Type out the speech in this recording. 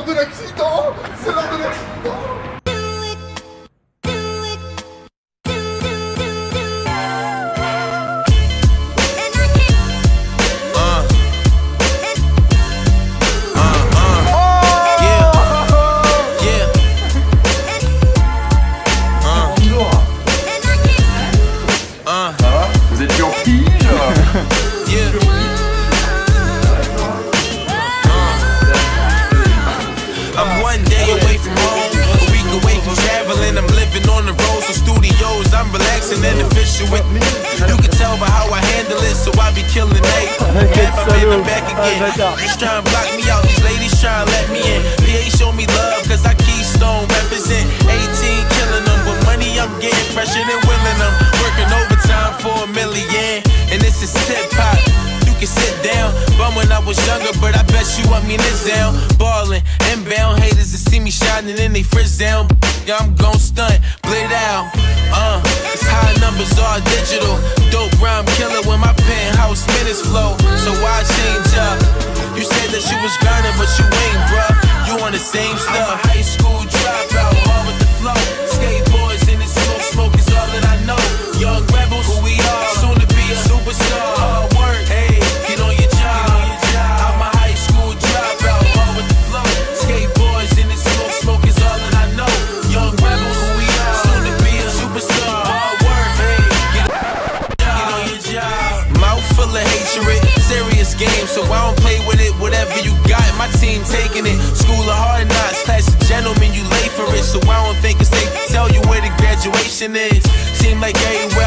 de l'accident relaxing and official with me. You can tell by how I handle it, so I be killing it. Half I'm in, I'm back again. Just trying to block me out, these ladies trying to let me in. PA show me love, cause I Keystone represent 18 killing them. But money I'm getting fresher than willing them. Working overtime for a million, and this is hip hop. You can sit down, bum when I was younger, but I bet you want me this down. Ballin', inbound haters to see me shining in they frizz down. Yeah, I'm gon' stunt, blit out. All digital. Dope rhyme killer when my penthouse minutes flow. So why change up? You said that you was grinding, but you ain't, bruh. You on the same stuff. So I don't play with it. Whatever you got, my team taking it. School of hard knocks, class of gentlemen, you late for it, so I don't think it's safe to tell you where the graduation is. Seem like everywhere